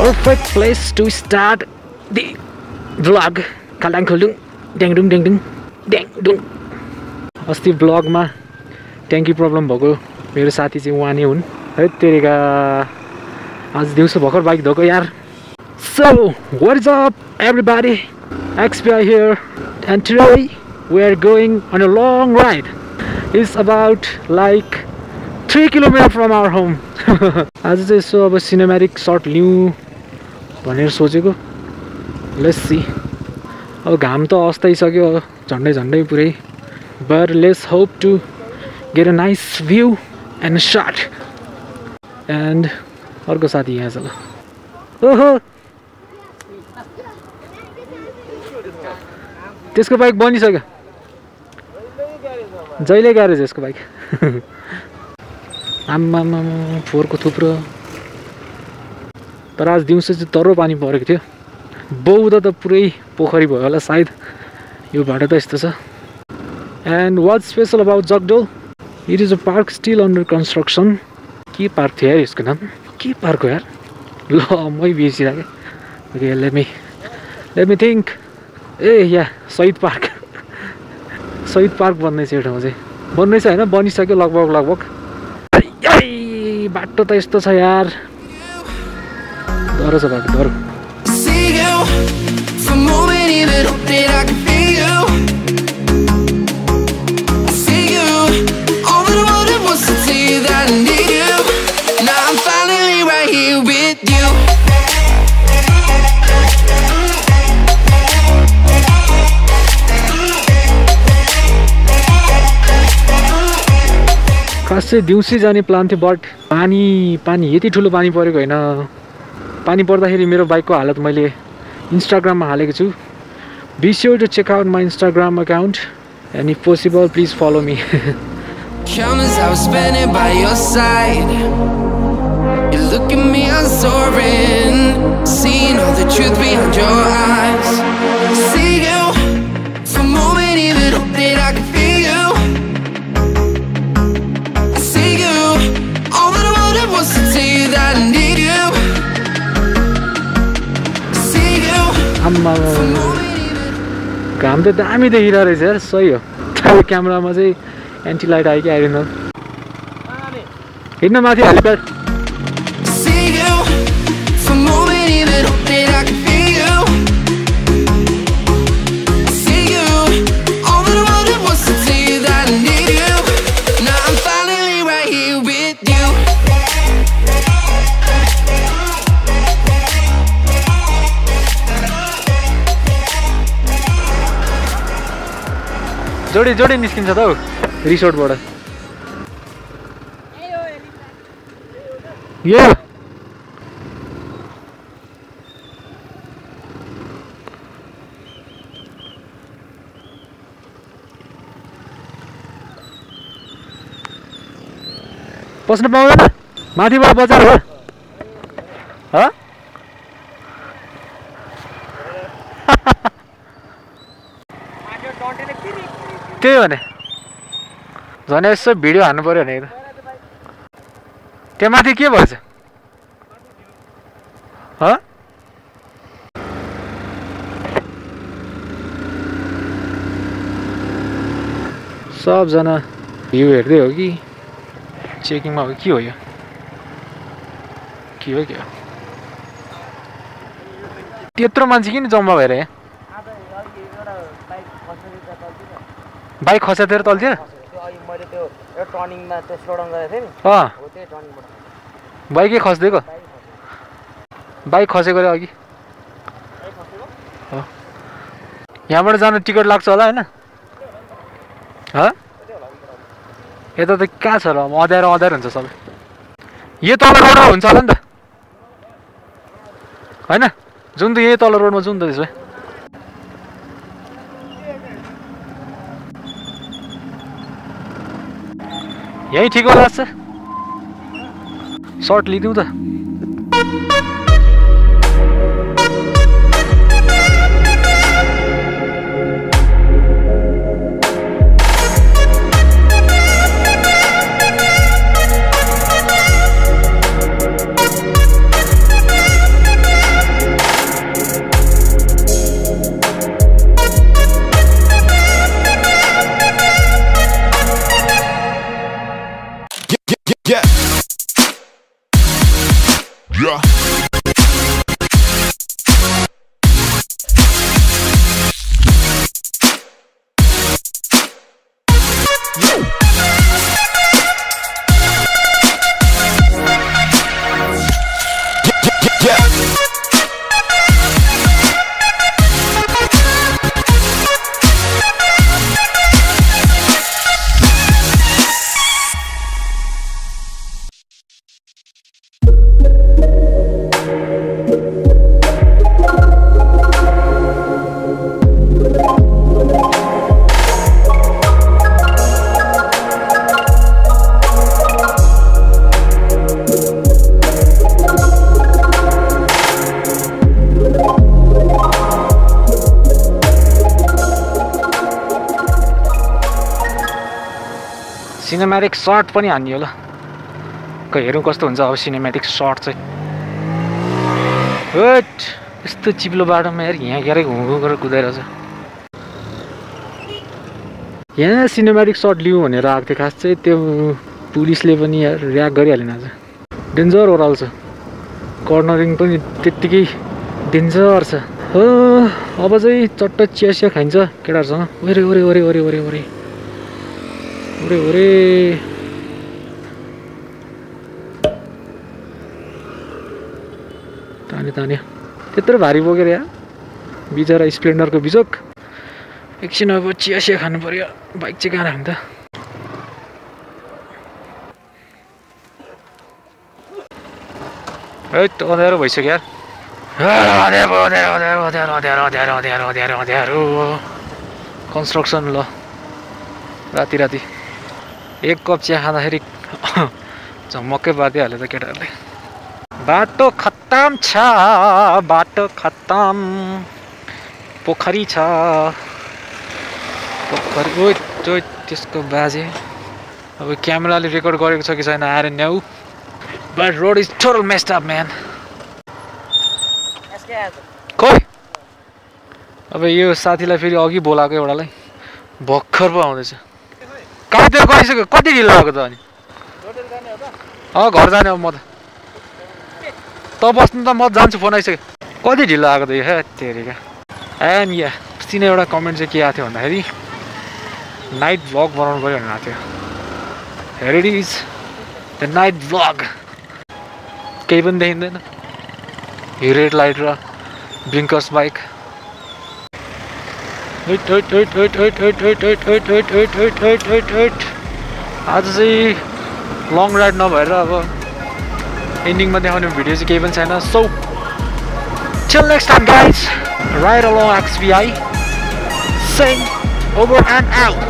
perfect place to start the vlog खालडाङ खुल्डुङ ड्याङडुङ ड्याङडुङ ड्याङडुङ अस्ति भ्लगमा ट्याङ्की प्रब्लम भएको मेरो साथी चाहिँ उहाँ नै हुन् है तेरिका आज दिउँसो भर्खर बाइक धोएको यार so what is up everybody XPI here and today we are going on a long ride it's about like 3 kilometers from our home आज चाहिँ यसो अब सिनेमेटिक सर्ट लिउँ भनेर सोचेको। लेट्स सी अब घाम त अस्ताइसक्यो झन्डै झन्डै पुरै। But let's hope to get a nice view and sort and अर्को साथी यहाँ छ। ल ओहो! त्यसको बाइक बनिसक्यो। जहिले ग्यारेज यसको बाइक आम्मामा फोहोरको थुप्रो। तर आज दिउँसो चाहिँ तरो पानी परेको थियो। बौद्ध त पुरै पोखरी भयो होला सायद। यो बाटो त यस्तो छ। And what special about Jagdol it is a park still under construction के पार्क थियो यार यसको नाम? के पार्क हो यार? ल मै बिर्सिरहेँ okay let me let me think uh yeah Shahid park. Shahid park बन्दैछ यो ठाउँ चाहिँ। बन्दैछ होइन बनिसक्यो लगभग लगभग। बाटो त यस्तो छ यार। खास चाहिँ दिउँसै जाने प्लान थियो बट पानी पानी यति ठुलो पानी परेको होइन। पानी पर्दाखेरि मेरो बाइकको हालत मैले इन्स्टाग्राममा हालेको छु। Wish to check out my Instagram account and if possible please follow मिइड आम्मा घाम त दामी देखिरहेको रहेछ यार सही हो। त्यो क्यामेरामा चाहिँ एन्टी लाइट आयो कि आएन हिँड्न माथि हेलिप्याड। जोडी जोडी निस्किन्छ त हौ रिसोर्टबाट। यो। पस्नु पाउँदैन। माथिबाट बजार। हो त्यही भने झन् यसो भिडियो हान्नु पऱ्यो भने त्यहाँ माथि के भएछ? ह? सबजना भ्यू हेर्दै हो कि? चेकिङमा हो के हो यो? के हो के हो? त्यत्रो मान्छे किन जम्मा भएर यहाँ? बाइक खसातिर तलतिर? त्यो अघि मैले त्यो एउटा टर्निङमा त्यो स्लो डाउन गरेको थिएँ नि। अँ। हो त्यही टर्निङबाट बाइकै खस्दिएको? बाइक खसेको रे अघि। यहाँबाट जानु टिकट लाग्छ होला होइन? ह? यता त कहाँ छ र? अँध्यारो अँध्यारो हुन्छ सबै। यो तल रोडमा हुन्छ होला नि त। होइन? जुन त यही तल रोडमा जाउँ न त त्यसो भए। यहीँ ठिक होला जस्तो सर्ट लिइदिउँ त। सिनेमेटिक सर्ट पनि हान्ने होला। हेरौँ कस्तो हुन्छ अब सिनेमेटिक सर्ट चाहिँ। हट यस्तो चिप्लो बाटोमा यार यहाँ क्यारे घुमघु गरेर कुदाइरहेछ। यहाँ सिनेमेटिक सर्ट लिउँ भनेर आएको थियो खास चाहिँ त्यो पुलिसले पनि ऱ्याक गरिहालेन आज। डेन्जर ओह्रालो छ। कर्नरिङ पनि त्यत्तिकै डेन्जर छ। हो अब चाहिँ चट्ट चिया चिया खाइन्छ केटाहरूसँग। ओरे ओरे ओरे ओरे ओरे ओरे। ओरे ओरे तान्यो तान्यो। त्यत्रो भारी बोकेर या र स्प्लेन्डरको बिजोक। एकछिन अब चिया सिया खानु पऱ्यो बाइक चाहिँ कहाँ राख्नु त। है अँध्यारो भइसक्यो यार। कन्स्ट्रक्सन ल। राति राति। एक कप चिया खाँदाखेरि झमक्कै बाँधिहाल्यो त केटाहरूले बाटो खत्तम छ बाटो खत्तम पोखरी छ। पोखरी ओ त्यो त्यसको बाजे। अब क्यामेराले रेकर्ड गरेको छ कि छैन आएर now but road is total messed up man खोइ। अब यो साथीलाई फेरि अघि बोलाएको एउटालाई। भर्खर पो आउँदैछ। कहाँतिर गइसक्यो कति ढिलो भएको त अनि? अँ घर जाने अब म त। त बस्नु त म जान्छु फोन आइसक्यो। कति ढिलो आएको त हे तेरिका। एन्ड या। अस्ति नै एउटा कमेन्ट चाहिँ के आएको थियो भन्दाखेरि नाइट भ्लग बनाउनु पऱ्यो भनेर आएको थियो। हेर it is the night vlog केही पनि देखिँदैन। यो रेड लाइट र ब्लिङ्कर्स बाइक हैट, हैट, हैट, हैट, हैट, हैट, हैट, हैट, हैट, हैट, हैट, हैट, हैट, हैट, हैट। आज चाहिँ लङ राइड नभएर अब एन्डिङमा देखाउने भिडियो चाहिँ केही पनि छैन so Till next time guys, ride along XVI, sing over and out.